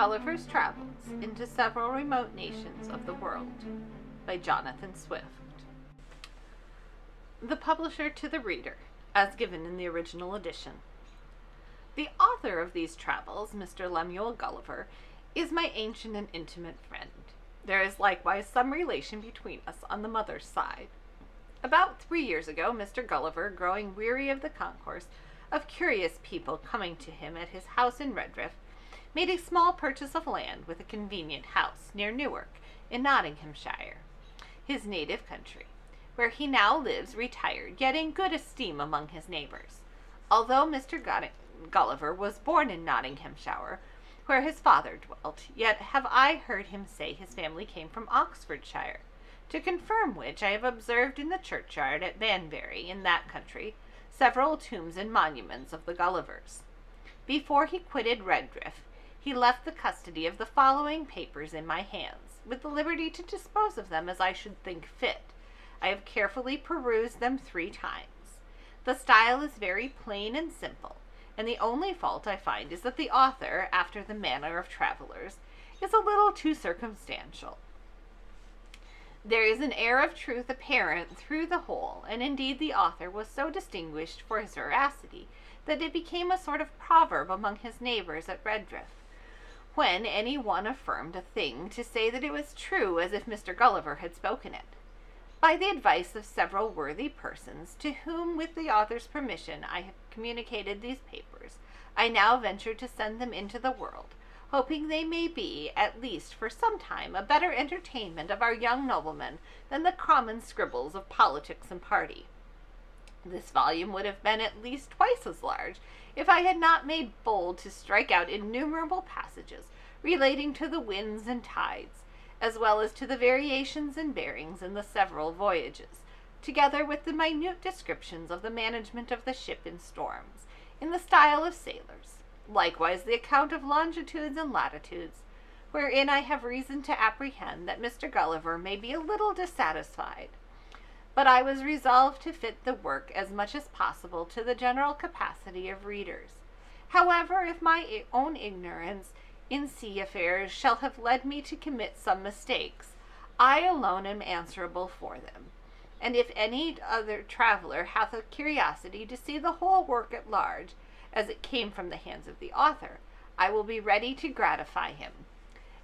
Gulliver's Travels into Several Remote Nations of the World by Jonathan Swift. The publisher to the reader, as given in the original edition. The author of these travels, Mr. Lemuel Gulliver, is my ancient and intimate friend. There is likewise some relation between us on the mother's side. About three years ago, Mr. Gulliver, growing weary of the concourse of curious people coming to him at his house in Redriff, made a small purchase of land with a convenient house near Newark, in Nottinghamshire, his native country, where he now lives retired, yet in good esteem among his neighbors. Although Mr. Gulliver was born in Nottinghamshire, where his father dwelt, yet have I heard him say his family came from Oxfordshire, to confirm which I have observed in the churchyard at Banbury, in that country, several tombs and monuments of the Gullivers. Before he quitted Redriff, he left the custody of the following papers in my hands, with the liberty to dispose of them as I should think fit. I have carefully perused them three times. The style is very plain and simple, and the only fault I find is that the author, after the manner of travellers, is a little too circumstantial. There is an air of truth apparent through the whole, and indeed the author was so distinguished for his veracity that it became a sort of proverb among his neighbors at Redriff. When any one affirmed a thing, to say that it was true as if Mr. Gulliver had spoken it. By the advice of several worthy persons, to whom, with the author's permission, I have communicated these papers, I now venture to send them into the world, hoping they may be, at least for some time, a better entertainment of our young noblemen than the common scribbles of politics and party. This volume would have been at least twice as large if I had not made bold to strike out innumerable passages relating to the winds and tides, as well as to the variations and bearings in the several voyages, together with the minute descriptions of the management of the ship in storms, in the style of sailors likewise the account of longitudes and latitudes, wherein I have reason to apprehend that Mr. Gulliver may be a little dissatisfied. But I was resolved to fit the work as much as possible to the general capacity of readers. However, if my own ignorance in sea affairs shall have led me to commit some mistakes, I alone am answerable for them. And if any other traveller hath a curiosity to see the whole work at large, as it came from the hands of the author, I will be ready to gratify him.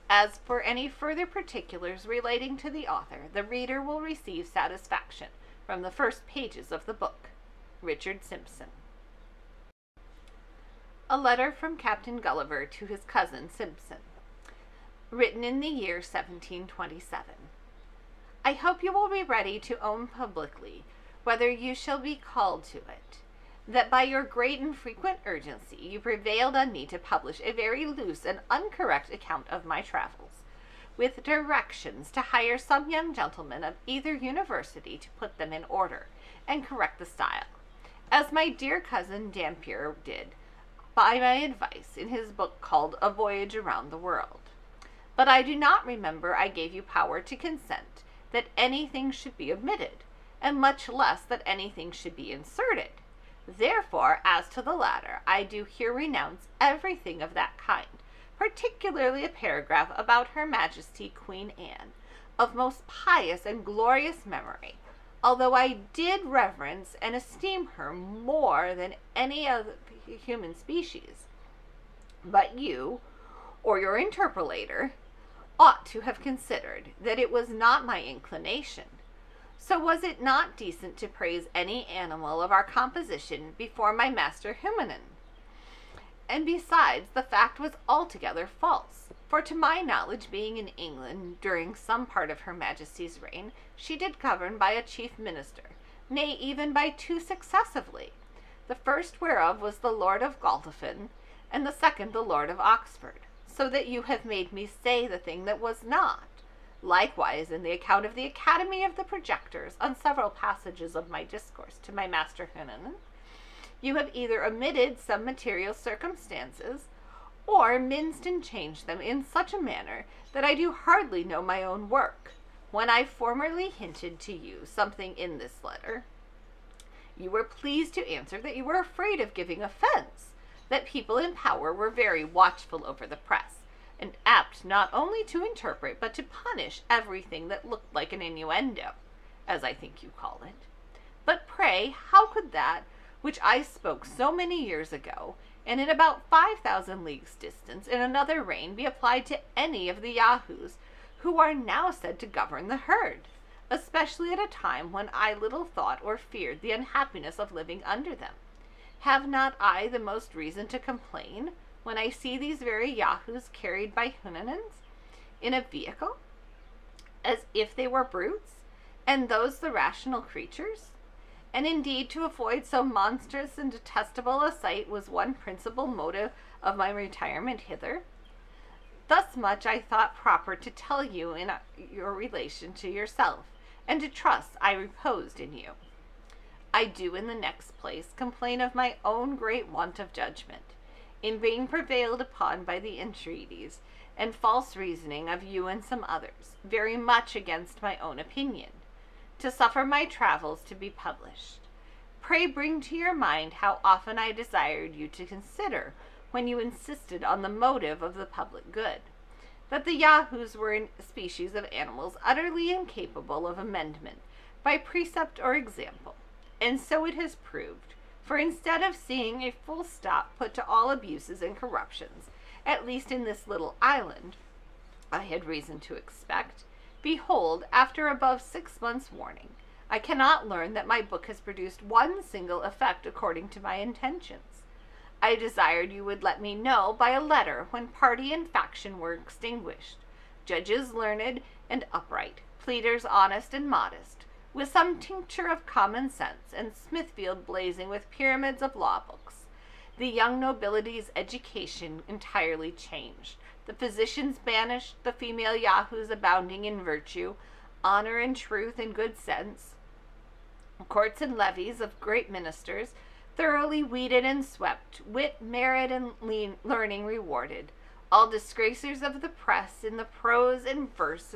As for any further particulars relating to the author, the reader will receive satisfaction from the first pages of the book. Richard Simpson. A letter from Captain Gulliver to his cousin Simpson. Written in the year 1727. I hope you will be ready to own publicly whether you shall be called to it that by your great and frequent urgency you prevailed on me to publish a very loose and uncorrect account of my travels, with directions to hire some young gentleman of either university to put them in order, and correct the style, as my dear cousin Dampier did, by my advice, in his book called A Voyage Around the World. But I do not remember I gave you power to consent that anything should be omitted, and much less that anything should be inserted Therefore, as to the latter, I do here renounce everything of that kind, particularly a paragraph about Her Majesty Queen Anne, of most pious and glorious memory, although I did reverence and esteem her more than any of the human species. But you, or your interpolator, ought to have considered that it was not my inclination so was it not decent to praise any animal of our composition before my master Houyhnhnm? And besides, the fact was altogether false. For to my knowledge, being in England during some part of her Majesty's reign, she did govern by a chief minister, nay, even by two successively, the first whereof was the Lord of Godolphin, and the second the Lord of Oxford, so that you have made me say the thing that was not. Likewise, in the account of the Academy of the Projectors, on several passages of my discourse to my master Houyhnhnm, you have either omitted some material circumstances, or minced and changed them in such a manner that I do hardly know my own work. When I formerly hinted to you something in this letter, you were pleased to answer that you were afraid of giving offense, that people in power were very watchful over the press, and apt not only to interpret but to punish everything that looked like an innuendo, as I think you call it. But pray, how could that which I spoke so many years ago, and in about five thousand leagues distance, in another reign, be applied to any of the Yahoos who are now said to govern the herd, especially at a time when I little thought or feared the unhappiness of living under them? Have not I the most reason to complain when I see these very Yahoos carried by Houyhnhnms in a vehicle, as if they were brutes, and those the rational creatures? And indeed, to avoid so monstrous and detestable a sight was one principal motive of my retirement hither. Thus much I thought proper to tell you in your relation to yourself, and to trust I reposed in you. I do, in the next place, complain of my own great want of judgment, in being prevailed upon by the entreaties and false reasoning of you and some others, very much against my own opinion, to suffer my travels to be published. Pray bring to your mind how often I desired you to consider when you insisted on the motive of the public good, that the Yahoos were a species of animals utterly incapable of amendment by precept or example. And so it has proved, for instead of seeing a full stop put to all abuses and corruptions, at least in this little island, I had reason to expect, behold, after above six months' warning, I cannot learn that my book has produced one single effect according to my intentions. I desired you would let me know by a letter when party and faction were extinguished, judges learned and upright, pleaders honest and modest, with some tincture of common sense, and Smithfield blazing with pyramids of law books. The young nobility's education entirely changed. The physicians banished, the female Yahoos abounding in virtue, honor and truth and good sense. Courts and levees of great ministers, thoroughly weeded and swept, wit, merit, and learning rewarded. All disgracers of the press in the prose and verse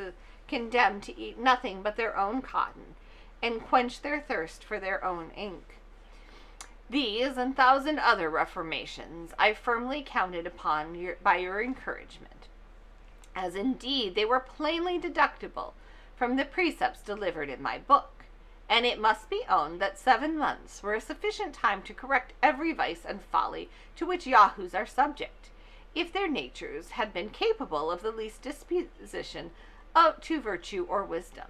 condemned to eat nothing but their own cotton, and quench their thirst for their own ink. These and thousand other reformations I firmly counted upon your, by your encouragement, as indeed they were plainly deductible from the precepts delivered in my book, and it must be owned that seven months were a sufficient time to correct every vice and folly to which Yahoos are subject, if their natures had been capable of the least disposition uh, to virtue or wisdom.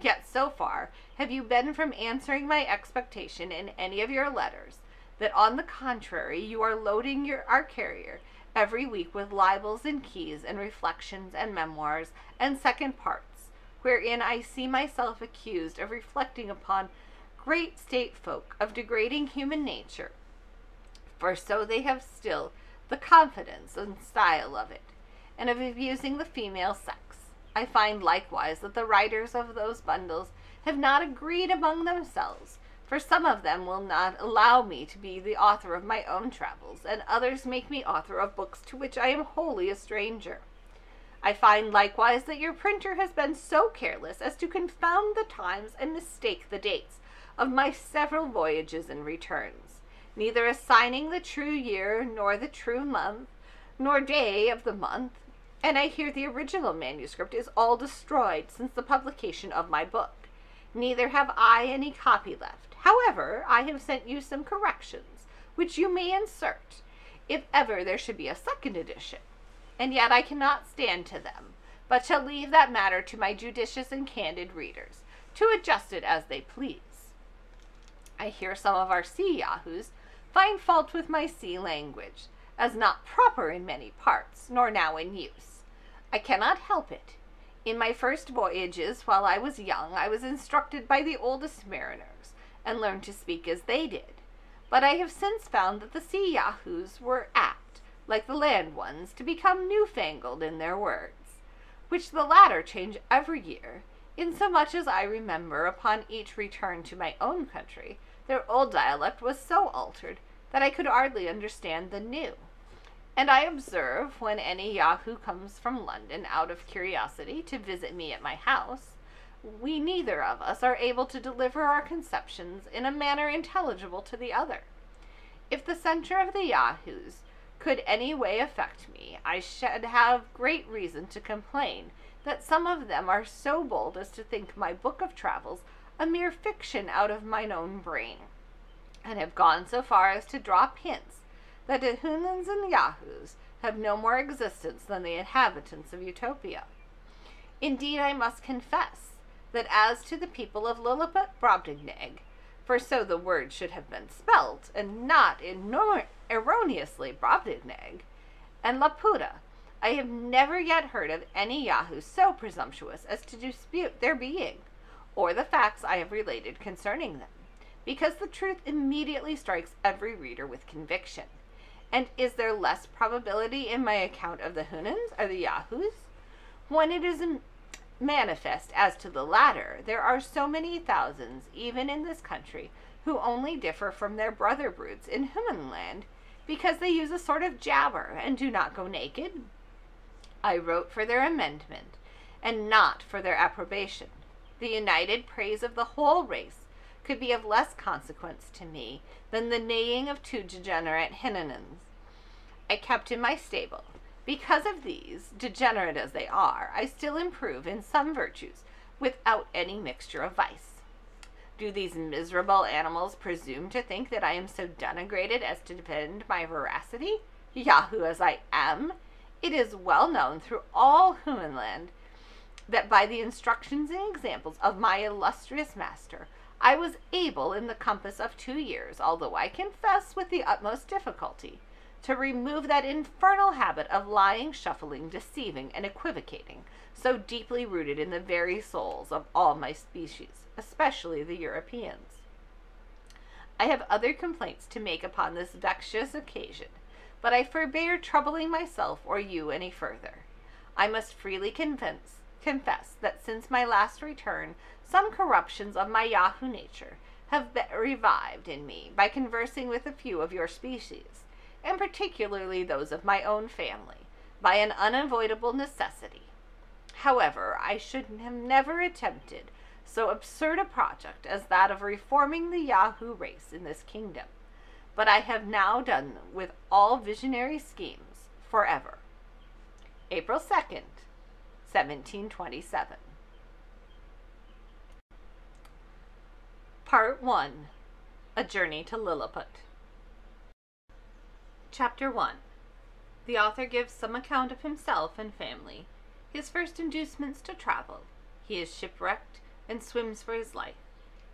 Yet so far have you been from answering my expectation in any of your letters, that on the contrary you are loading your our carrier every week with libels and keys and reflections and memoirs and second parts, wherein I see myself accused of reflecting upon great state folk, of degrading human nature, for so they have still the confidence and style of it, and of abusing the female sex I find likewise that the writers of those bundles have not agreed among themselves, for some of them will not allow me to be the author of my own travels, and others make me author of books to which I am wholly a stranger. I find likewise that your printer has been so careless as to confound the times and mistake the dates of my several voyages and returns, neither assigning the true year, nor the true month, nor day of the month, and I hear the original manuscript is all destroyed since the publication of my book. Neither have I any copy left. However, I have sent you some corrections, which you may insert, if ever there should be a second edition. And yet I cannot stand to them, but shall leave that matter to my judicious and candid readers, to adjust it as they please. I hear some of our sea yahoos find fault with my sea language, as not proper in many parts, nor now in use. I cannot help it. In my first voyages, while I was young, I was instructed by the oldest mariners, and learned to speak as they did. But I have since found that the sea yahoos were apt, like the land ones, to become newfangled in their words, which the latter change every year, insomuch as I remember upon each return to my own country, their old dialect was so altered that I could hardly understand the new. And I observe when any Yahoo comes from London out of curiosity to visit me at my house, we neither of us are able to deliver our conceptions in a manner intelligible to the other. If the center of the Yahoos could any way affect me, I should have great reason to complain that some of them are so bold as to think my book of travels a mere fiction out of mine own brain, and have gone so far as to drop hints that the Houyhnhnms and Yahoos have no more existence than the inhabitants of Utopia. Indeed, I must confess that as to the people of Lilliput Brobdingrag, for so the word should have been spelt, and not erroneously Brobdingnag, and Laputa, I have never yet heard of any Yahoo so presumptuous as to dispute their being, or the facts I have related concerning them, because the truth immediately strikes every reader with conviction. And is there less probability in my account of the Houyhnhnms or the Yahoos? When it is manifest as to the latter, there are so many thousands, even in this country, who only differ from their brother brutes in Houyhnhnmland because they use a sort of jabber and do not go naked. I wrote for their amendment, and not for their approbation. The united praise of the whole race could be of less consequence to me than the neighing of two degenerate Houyhnhnms. I kept in my stable, because of these, degenerate as they are, I still improve in some virtues without any mixture of vice. Do these miserable animals presume to think that I am so denigrated as to defend my veracity? Yahoo as I am, it is well known through all Houyhnhnmland that by the instructions and examples of my illustrious master, I was able in the compass of two years, although I confess with the utmost difficulty, to remove that infernal habit of lying, shuffling, deceiving, and equivocating, so deeply rooted in the very souls of all my species, especially the Europeans. I have other complaints to make upon this vexatious occasion, but I forbear troubling myself or you any further. I must freely convince, confess that since my last return, some corruptions of my Yahoo nature have been revived in me by conversing with a few of your species and particularly those of my own family, by an unavoidable necessity. However, I should have never attempted so absurd a project as that of reforming the Yahoo race in this kingdom, but I have now done with all visionary schemes forever. April 2nd, 1727. Part 1 A Journey to Lilliput. Chapter 1 The author gives some account of himself and family, his first inducements to travel. He is shipwrecked and swims for his life,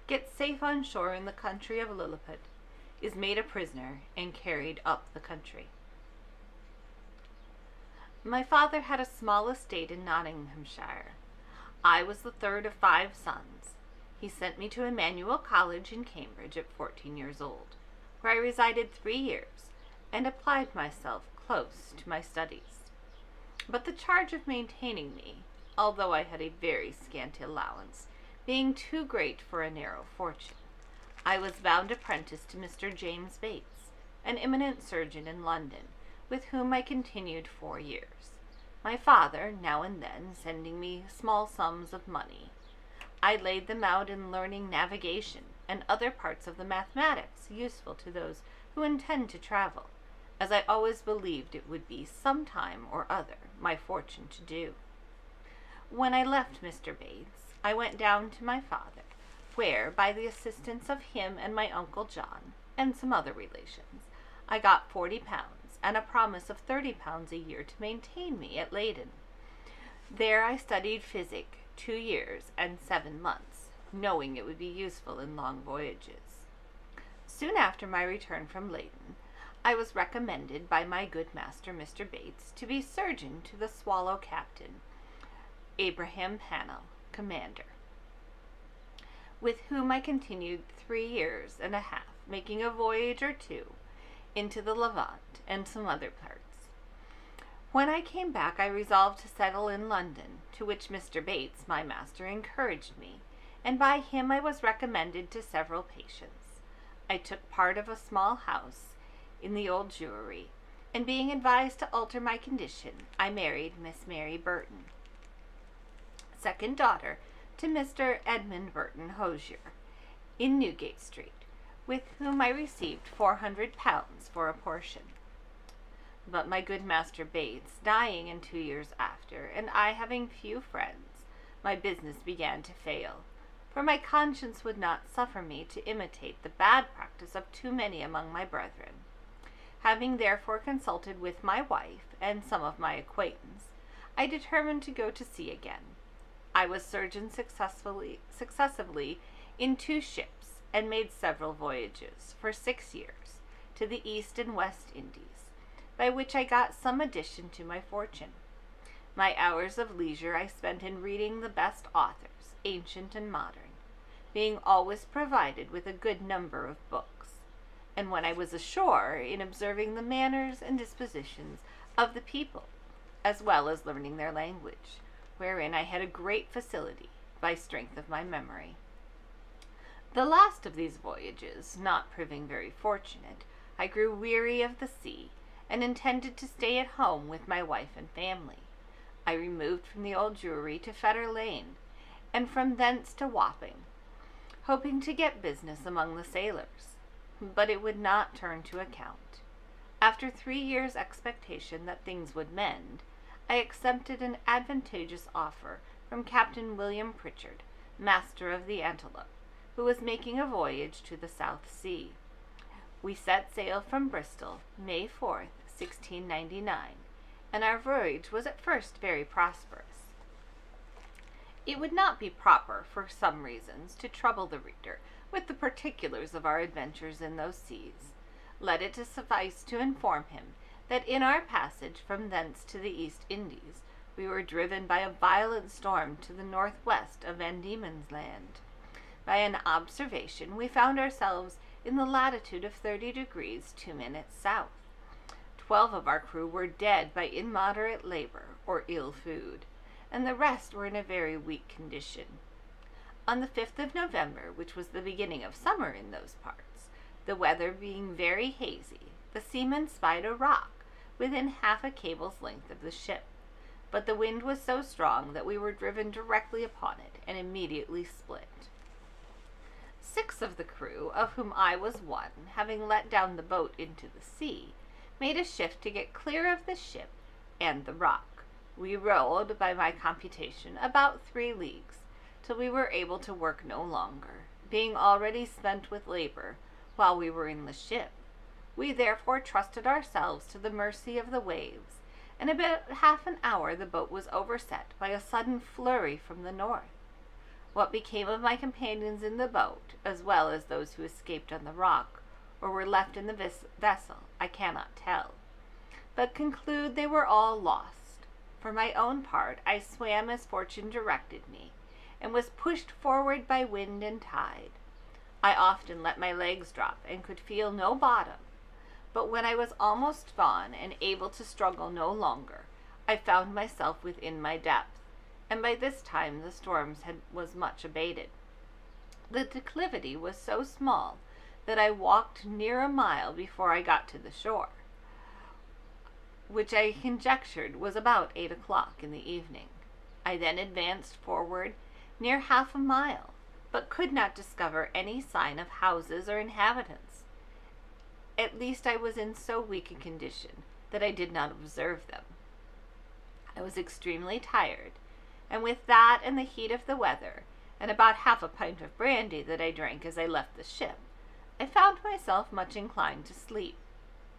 gets safe on shore in the country of Lilliput, is made a prisoner, and carried up the country. My father had a small estate in Nottinghamshire. I was the third of five sons. He sent me to Emmanuel College in Cambridge at fourteen years old, where I resided three years and applied myself close to my studies. But the charge of maintaining me, although I had a very scanty allowance, being too great for a narrow fortune, I was bound apprentice to Mr. James Bates, an eminent surgeon in London, with whom I continued four years, my father now and then sending me small sums of money. I laid them out in learning navigation and other parts of the mathematics useful to those who intend to travel, as I always believed it would be some time or other my fortune to do. When I left Mr. Bates, I went down to my father, where, by the assistance of him and my uncle John, and some other relations, I got forty pounds, and a promise of thirty pounds a year to maintain me at Leyden. There I studied physic two years and seven months, knowing it would be useful in long voyages. Soon after my return from Leyden, I was recommended by my good master, Mr. Bates, to be surgeon to the Swallow captain, Abraham Pannell, commander, with whom I continued three years and a half, making a voyage or two into the Levant and some other parts. When I came back, I resolved to settle in London, to which Mr. Bates, my master, encouraged me, and by him I was recommended to several patients. I took part of a small house in the Old Jewry, and being advised to alter my condition, I married Miss Mary Burton, second daughter to Mr. Edmund Burton Hosier, in Newgate Street, with whom I received four hundred pounds for a portion. but my good master Bates dying in two years after, and I having few friends, my business began to fail, for my conscience would not suffer me to imitate the bad practice of too many among my brethren. Having therefore consulted with my wife and some of my acquaintance, I determined to go to sea again. I was surgeon successfully successively in two ships, and made several voyages, for six years, to the East and West Indies, by which I got some addition to my fortune. My hours of leisure I spent in reading the best authors, ancient and modern, being always provided with a good number of books, and when I was ashore, in observing the manners and dispositions of the people, as well as learning their language, wherein I had a great facility, by strength of my memory. The last of these voyages not proving very fortunate, I grew weary of the sea, and intended to stay at home with my wife and family. I removed from the Old Jewry to Fetter Lane, and from thence to Wapping, hoping to get business among the sailors, but it would not turn to account. After three years' expectation that things would mend, I accepted an advantageous offer from Captain William Prichard, master of the Antelope, who was making a voyage to the South Sea. We set sail from Bristol, May 4th, 1699, and our voyage was at first very prosperous. It would not be proper, for some reasons, to trouble the reader with the particulars of our adventures in those seas. Let it suffice to inform him that in our passage from thence to the East Indies we were driven by a violent storm to the northwest of Van Diemen's Land. By an observation we found ourselves in the latitude of 30 degrees 2 minutes south. Twelve of our crew were dead by immoderate labor or ill food, and the rest were in a very weak condition. On the 5th of November, which was the beginning of summer in those parts, the weather being very hazy, the seamen spied a rock within half a cable's length of the ship, but the wind was so strong that we were driven directly upon it and immediately split. Six of the crew, of whom I was one, having let down the boat into the sea, made a shift to get clear of the ship and the rock. We rowed, by my computation, about three leagues, we were able to work no longer, being already spent with labor while we were in the ship. We therefore trusted ourselves to the mercy of the waves, and in about half an hour the boat was overset by a sudden flurry from the north. What became of my companions in the boat, as well as those who escaped on the rock, or were left in the vessel, I cannot tell, but conclude they were all lost. For my own part, I swam as fortune directed me, and was pushed forward by wind and tide. I often let my legs drop, and could feel no bottom, but when I was almost gone and able to struggle no longer, I found myself within my depth, and by this time the storms had was much abated. The declivity was so small that I walked near a mile before I got to the shore, which I conjectured was about eight o'clock in the evening. I then advanced forward near half a mile, but could not discover any sign of houses or inhabitants. At least I was in so weak a condition that I did not observe them. I was extremely tired, and with that and the heat of the weather, and about half a pint of brandy that I drank as I left the ship, I found myself much inclined to sleep.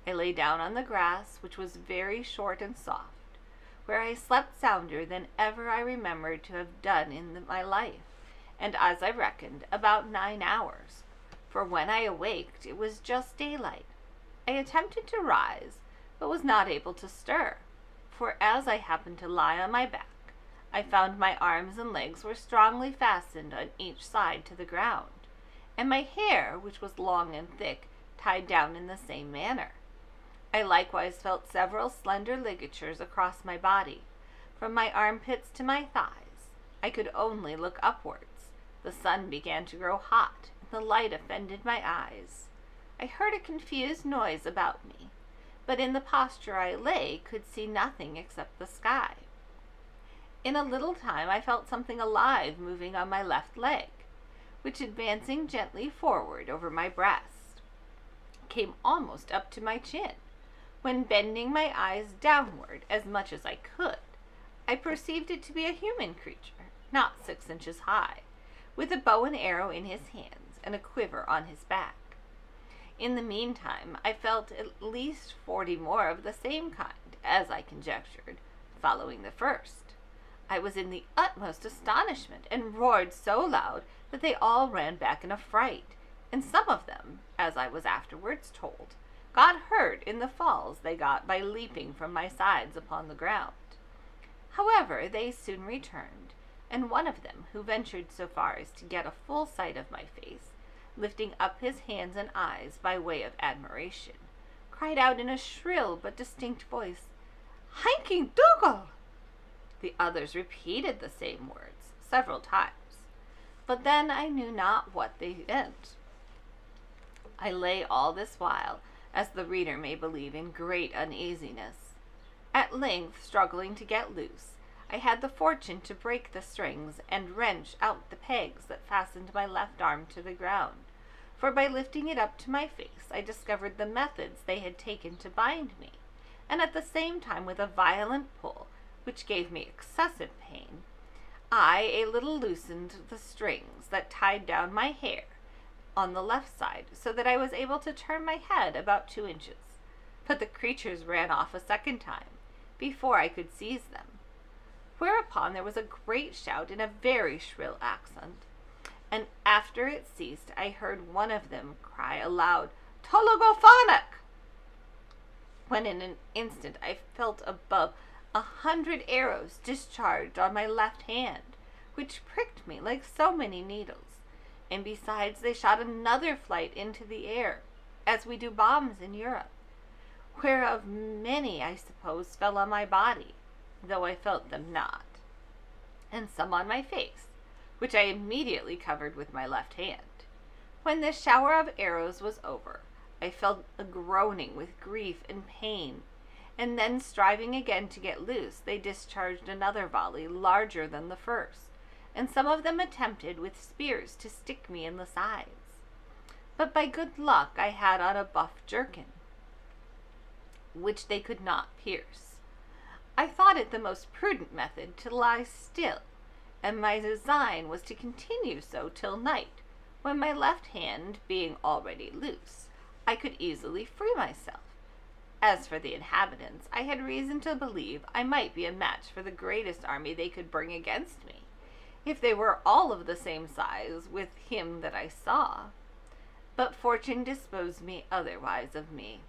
I lay down on the grass, which was very short and soft, where I slept sounder than ever I remembered to have done in the, my life, and as I reckoned, about nine hours, for when I awaked it was just daylight. I attempted to rise, but was not able to stir, for as I happened to lie on my back, I found my arms and legs were strongly fastened on each side to the ground and my hair, which was long and thick, tied down in the same manner. I likewise felt several slender ligatures across my body, from my armpits to my thighs. I could only look upwards. The sun began to grow hot, and the light offended my eyes. I heard a confused noise about me, but in the posture I lay could see nothing except the sky. In a little time I felt something alive moving on my left leg which advancing gently forward over my breast, came almost up to my chin, when bending my eyes downward as much as I could, I perceived it to be a human creature, not six inches high, with a bow and arrow in his hands and a quiver on his back. In the meantime, I felt at least forty more of the same kind, as I conjectured, following the first. I was in the utmost astonishment, and roared so loud that they all ran back in a fright, and some of them, as I was afterwards told, got hurt in the falls they got by leaping from my sides upon the ground. However, they soon returned, and one of them, who ventured so far as to get a full sight of my face, lifting up his hands and eyes by way of admiration, cried out in a shrill but distinct voice, Hekinah degul! The others repeated the same words several times, but then I knew not what they meant. I lay all this while, as the reader may believe, in great uneasiness. At length, struggling to get loose, I had the fortune to break the strings and wrench out the pegs that fastened my left arm to the ground, for by lifting it up to my face I discovered the methods they had taken to bind me, and at the same time with a violent pull, which gave me excessive pain, I a little loosened the strings that tied down my hair on the left side, so that I was able to turn my head about two inches. But the creatures ran off a second time, before I could seize them. Whereupon there was a great shout in a very shrill accent, and after it ceased I heard one of them cry aloud, Tolgo phonac! When in an instant I felt above a hundred arrows discharged on my left hand, which pricked me like so many needles and besides they shot another flight into the air, as we do bombs in Europe, whereof many, I suppose, fell on my body, though I felt them not, and some on my face, which I immediately covered with my left hand. When this shower of arrows was over, I felt a groaning with grief and pain, and then striving again to get loose, they discharged another volley larger than the first and some of them attempted with spears to stick me in the sides. But by good luck I had on a buff jerkin, which they could not pierce. I thought it the most prudent method to lie still, and my design was to continue so till night, when my left hand being already loose, I could easily free myself. As for the inhabitants, I had reason to believe I might be a match for the greatest army they could bring against me if they were all of the same size with him that I saw. But fortune disposed me otherwise of me.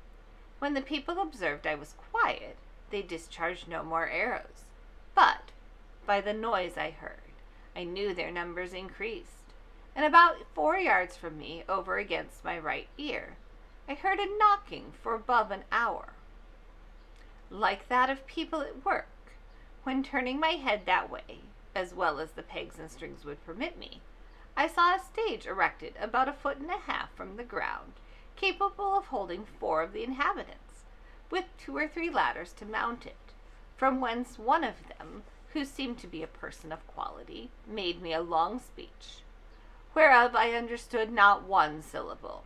When the people observed I was quiet, they discharged no more arrows. But, by the noise I heard, I knew their numbers increased, and about four yards from me, over against my right ear, I heard a knocking for above an hour, like that of people at work. When turning my head that way, as well as the pegs and strings would permit me, I saw a stage erected about a foot and a half from the ground, capable of holding four of the inhabitants, with two or three ladders to mount it, from whence one of them, who seemed to be a person of quality, made me a long speech, whereof I understood not one syllable.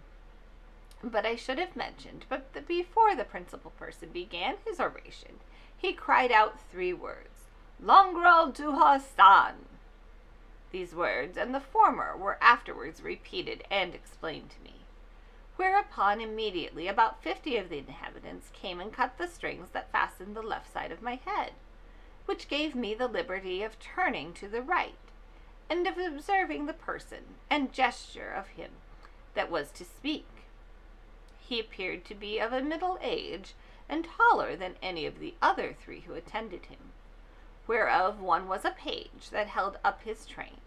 But I should have mentioned, but that before the principal person began his oration, he cried out three words Langro dehul san. These words and the former were afterwards repeated and explained to me. Whereupon immediately about fifty of the inhabitants came and cut the strings that fastened the left side of my head, which gave me the liberty of turning to the right, and of observing the person and gesture of him that was to speak. He appeared to be of a middle age, and taller than any of the other three who attended him whereof one was a page that held up his train,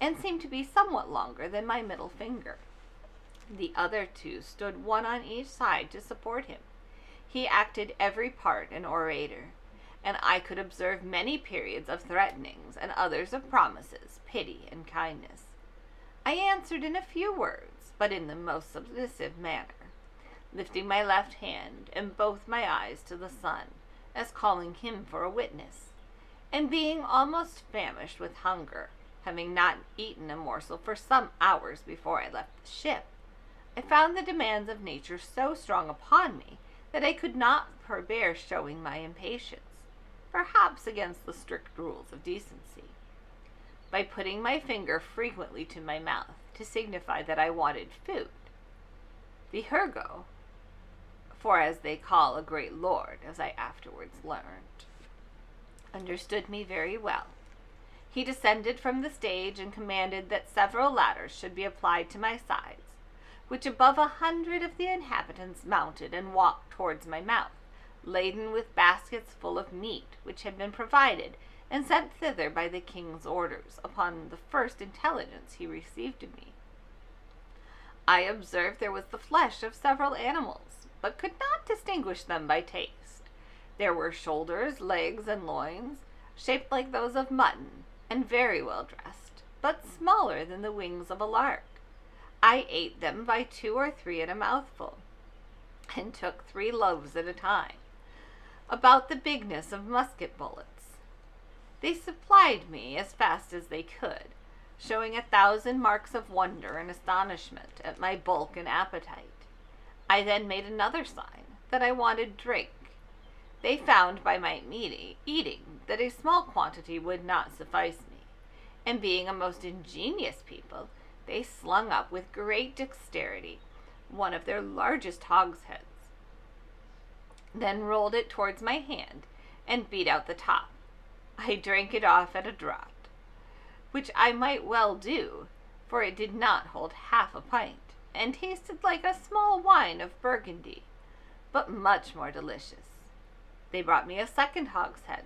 and seemed to be somewhat longer than my middle finger. The other two stood one on each side to support him. He acted every part an orator, and I could observe many periods of threatenings and others of promises, pity, and kindness. I answered in a few words, but in the most submissive manner, lifting my left hand and both my eyes to the sun, as calling him for a witness and being almost famished with hunger, having not eaten a morsel for some hours before I left the ship, I found the demands of nature so strong upon me that I could not forbear showing my impatience, perhaps against the strict rules of decency, by putting my finger frequently to my mouth to signify that I wanted food. The Hurgo, for as they call a great lord, as I afterwards learned, understood me very well. He descended from the stage and commanded that several ladders should be applied to my sides, which above a hundred of the inhabitants mounted and walked towards my mouth, laden with baskets full of meat, which had been provided and sent thither by the king's orders upon the first intelligence he received of me. I observed there was the flesh of several animals, but could not distinguish them by taste. There were shoulders, legs, and loins, shaped like those of mutton, and very well dressed, but smaller than the wings of a lark. I ate them by two or three at a mouthful, and took three loaves at a time, about the bigness of musket bullets. They supplied me as fast as they could, showing a thousand marks of wonder and astonishment at my bulk and appetite. I then made another sign that I wanted drink. They found by my eating that a small quantity would not suffice me, and being a most ingenious people, they slung up with great dexterity one of their largest hogsheads, then rolled it towards my hand and beat out the top. I drank it off at a draught which I might well do, for it did not hold half a pint, and tasted like a small wine of Burgundy, but much more delicious. They brought me a second hogshead,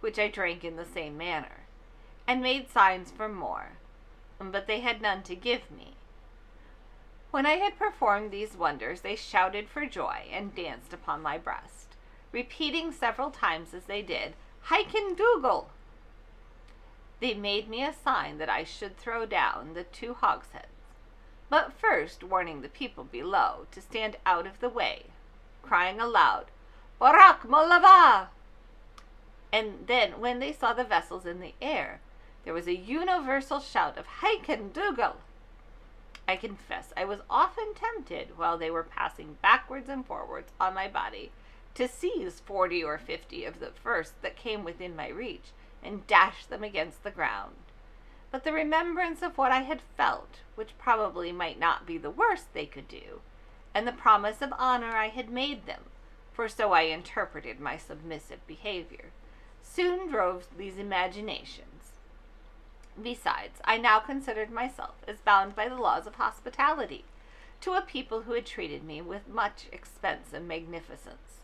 which I drank in the same manner, and made signs for more, but they had none to give me. When I had performed these wonders, they shouted for joy and danced upon my breast, repeating several times as they did, Hekinah degul! They made me a sign that I should throw down the two hogsheads, but first warning the people below to stand out of the way, crying aloud, Borach mevolah! And then, when they saw the vessels in the air, there was a universal shout of Hekinah degul! I confess I was often tempted, while they were passing backwards and forwards on my body, to seize forty or fifty of the first that came within my reach, and dash them against the ground. But the remembrance of what I had felt, which probably might not be the worst they could do, and the promise of honor I had made them, for so I interpreted my submissive behavior, soon drove these imaginations. Besides, I now considered myself as bound by the laws of hospitality to a people who had treated me with much expense and magnificence.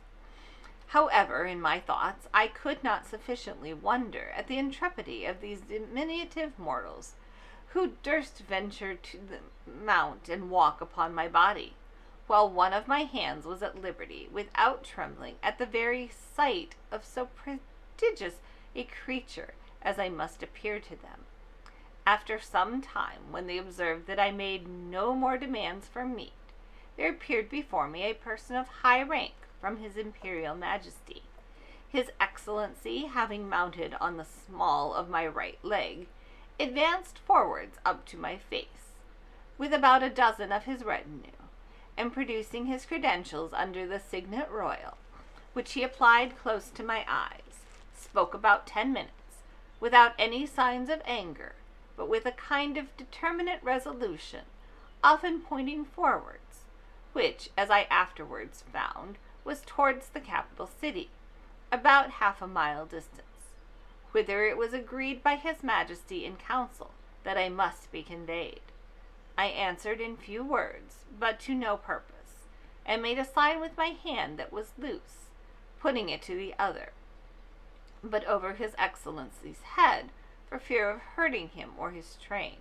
However, in my thoughts, I could not sufficiently wonder at the intrepidity of these diminutive mortals, who durst venture to mount and walk upon my body, while one of my hands was at liberty, without trembling at the very sight of so prodigious a creature as I must appear to them. After some time, when they observed that I made no more demands for meat, there appeared before me a person of high rank, from his imperial majesty. His excellency, having mounted on the small of my right leg, advanced forwards up to my face, with about a dozen of his retinue, and producing his credentials under the signet royal, which he applied close to my eyes, spoke about ten minutes, without any signs of anger, but with a kind of determinate resolution, often pointing forwards, which, as I afterwards found, was towards the capital city, about half a mile distance, whither it was agreed by his majesty in council that I must be conveyed. I answered in few words, but to no purpose, and made a sign with my hand that was loose, putting it to the other, but over his excellency's head, for fear of hurting him or his train,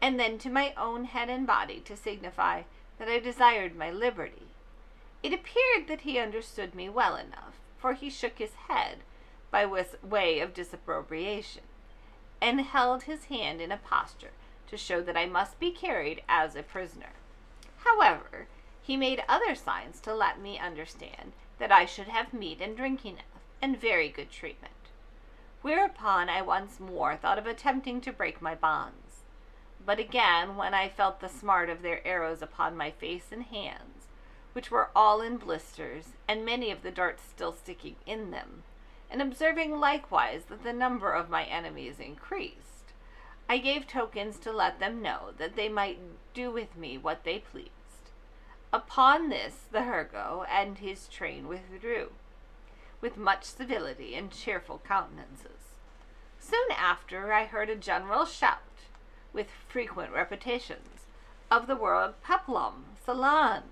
and then to my own head and body to signify that I desired my liberty, it appeared that he understood me well enough, for he shook his head by way of disapprobation, and held his hand in a posture to show that I must be carried as a prisoner. However, he made other signs to let me understand that I should have meat and drink enough, and very good treatment. Whereupon I once more thought of attempting to break my bonds. But again, when I felt the smart of their arrows upon my face and hands, which were all in blisters, and many of the darts still sticking in them, and observing likewise that the number of my enemies increased, I gave tokens to let them know that they might do with me what they pleased. Upon this the Hurgo and his train withdrew, with much civility and cheerful countenances. Soon after I heard a general shout, with frequent repetitions, of the word Peplom, Selan,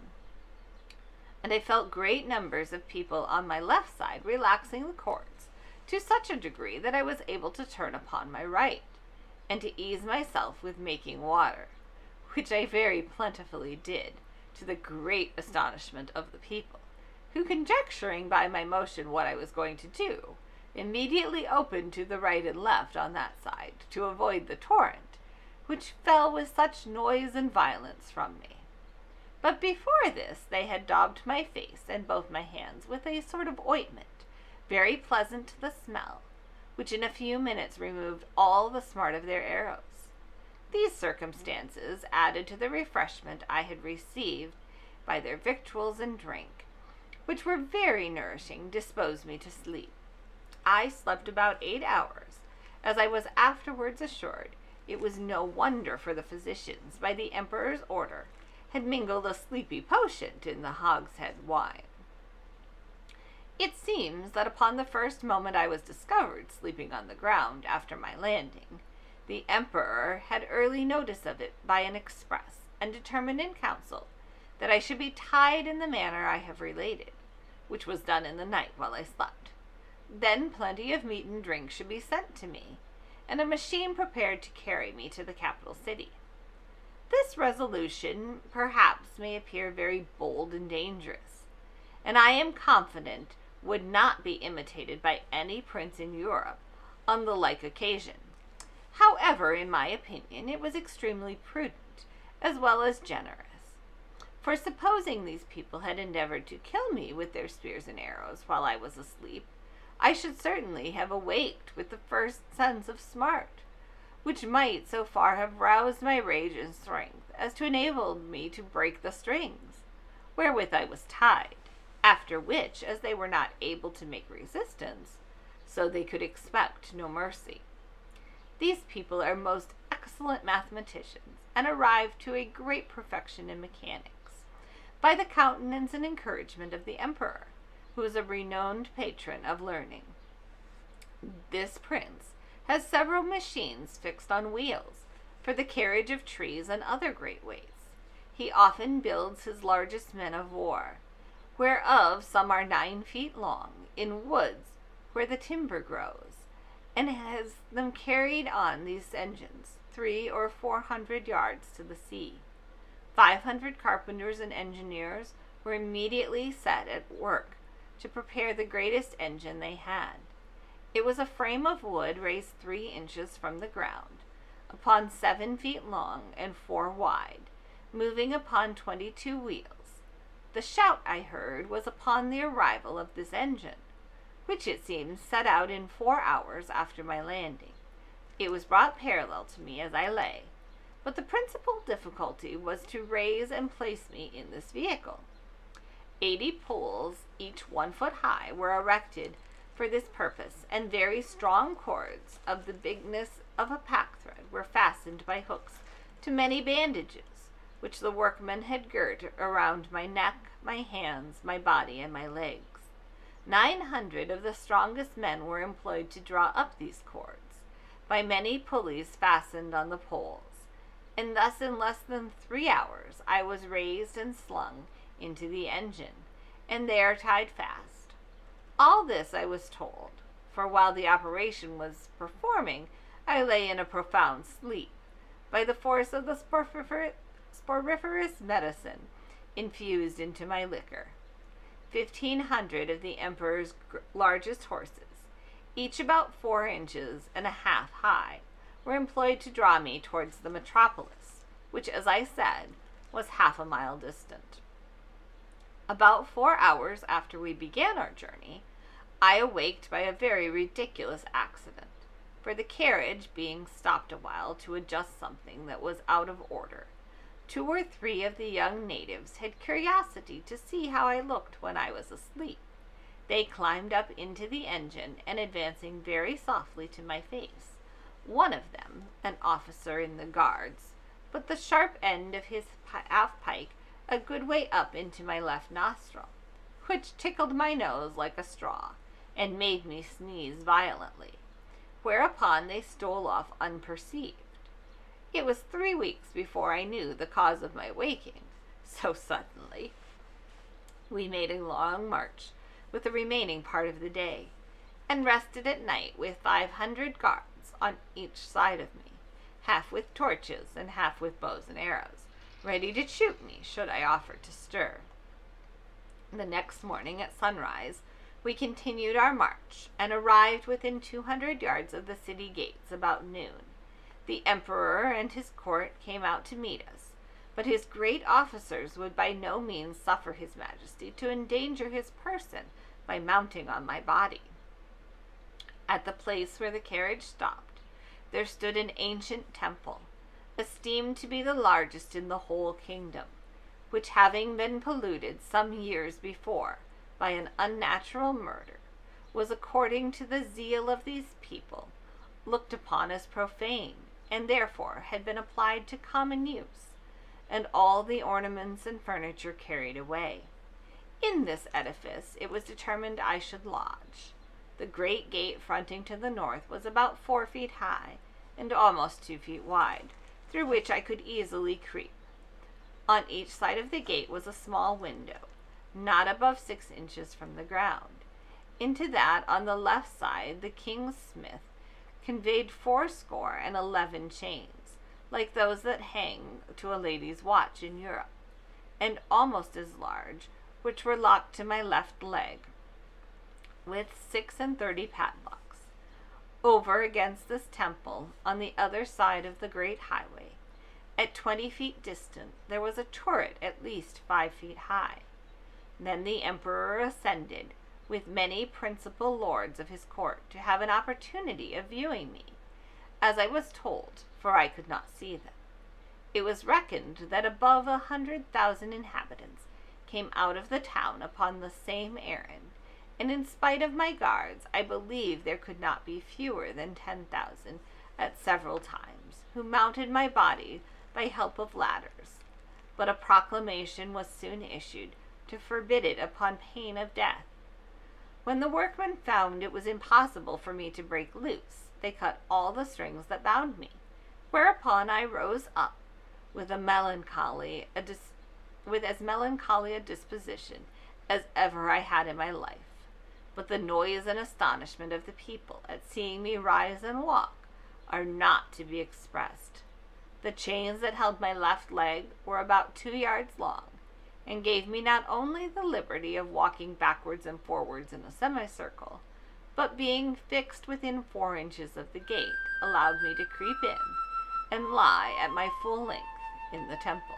and I felt great numbers of people on my left side relaxing the cords to such a degree that I was able to turn upon my right, and to ease myself with making water, which I very plentifully did, to the great astonishment of the people, who conjecturing by my motion what I was going to do, immediately opened to the right and left on that side, to avoid the torrent, which fell with such noise and violence from me. But before this they had daubed my face and both my hands with a sort of ointment, very pleasant to the smell, which in a few minutes removed all the smart of their arrows. These circumstances, added to the refreshment I had received by their victuals and drink, which were very nourishing, disposed me to sleep. I slept about eight hours, as I was afterwards assured it was no wonder for the physicians, by the emperor's order, had mingled a sleepy potion in the hogshead wine. It seems that upon the first moment I was discovered sleeping on the ground after my landing, the emperor had early notice of it by an express, and determined in council that I should be tied in the manner I have related, which was done in the night while I slept. Then plenty of meat and drink should be sent to me, and a machine prepared to carry me to the capital city. This resolution perhaps may appear very bold and dangerous, and I am confident would not be imitated by any prince in Europe on the like occasion. However, in my opinion, it was extremely prudent, as well as generous. For supposing these people had endeavored to kill me with their spears and arrows while I was asleep, I should certainly have awaked with the first sense of smart which might so far have roused my rage and strength as to enable me to break the strings wherewith I was tied, after which, as they were not able to make resistance, so they could expect no mercy. These people are most excellent mathematicians, and arrived to a great perfection in mechanics, by the countenance and encouragement of the emperor, who is a renowned patron of learning. This prince has several machines fixed on wheels for the carriage of trees and other great weights. He often builds his largest men of war, whereof some are nine feet long, in woods where the timber grows, and has them carried on these engines three or four hundred yards to the sea. Five hundred carpenters and engineers were immediately set at work to prepare the greatest engine they had. It was a frame of wood raised three inches from the ground, upon seven feet long and four wide, moving upon twenty two wheels. The shout I heard was upon the arrival of this engine, which it seems set out in four hours after my landing. It was brought parallel to me as I lay, but the principal difficulty was to raise and place me in this vehicle. Eighty poles, each one foot high, were erected for this purpose, and very strong cords of the bigness of a packthread were fastened by hooks to many bandages, which the workmen had girt around my neck, my hands, my body, and my legs. Nine hundred of the strongest men were employed to draw up these cords, by many pulleys fastened on the poles, and thus in less than three hours I was raised and slung into the engine, and there tied fast all this I was told, for while the operation was performing, I lay in a profound sleep, by the force of the soporiferous medicine infused into my liquor. Fifteen hundred of the emperor's largest horses, each about four inches and a half high, were employed to draw me towards the metropolis, which, as I said, was half a mile distant. About four hours after we began our journey, I awaked by a very ridiculous accident, for the carriage being stopped a while to adjust something that was out of order, Two or three of the young natives had curiosity to see how I looked when I was asleep. They climbed up into the engine and advancing very softly to my face. One of them, an officer in the guards, put the sharp end of his half pike a good way up into my left nostril, which tickled my nose like a straw, and made me sneeze violently, whereupon they stole off unperceived. It was three weeks before I knew the cause of my waking so suddenly. We made a long march with the remaining part of the day, and rested at night with five hundred guards on each side of me, half with torches and half with bows and arrows, ready to shoot me should I offer to stir. The next morning at sunrise, we continued our march and arrived within two hundred yards of the city gates about noon. The emperor and his court came out to meet us, but his great officers would by no means suffer his majesty to endanger his person by mounting on my body. At the place where the carriage stopped, there stood an ancient temple, esteemed to be the largest in the whole kingdom, which having been polluted some years before by an unnatural murder, was according to the zeal of these people looked upon as profane and therefore had been applied to common use, and all the ornaments and furniture carried away. In this edifice it was determined I should lodge. The great gate fronting to the north was about four feet high and almost two feet wide, through which I could easily creep. On each side of the gate was a small window, not above six inches from the ground. Into that on the left side the king's smith conveyed fourscore and eleven chains, like those that hang to a lady's watch in Europe, and almost as large, which were locked to my left leg, with six and thirty padlocks. Over against this temple, on the other side of the great highway, at twenty feet distant, there was a turret at least five feet high. Then the emperor ascended, with many principal lords of his court to have an opportunity of viewing me, as I was told, for I could not see them. It was reckoned that above a hundred thousand inhabitants came out of the town upon the same errand, and in spite of my guards, I believe there could not be fewer than ten thousand at several times, who mounted my body by help of ladders. But a proclamation was soon issued to forbid it upon pain of death, when the workmen found it was impossible for me to break loose, they cut all the strings that bound me, whereupon I rose up with a melancholy, a dis- with as melancholy a disposition as ever I had in my life. But the noise and astonishment of the people at seeing me rise and walk are not to be expressed. The chains that held my left leg were about two yards long, and gave me not only the liberty of walking backwards and forwards in a semicircle, but being fixed within four inches of the gate, allowed me to creep in and lie at my full length in the temple.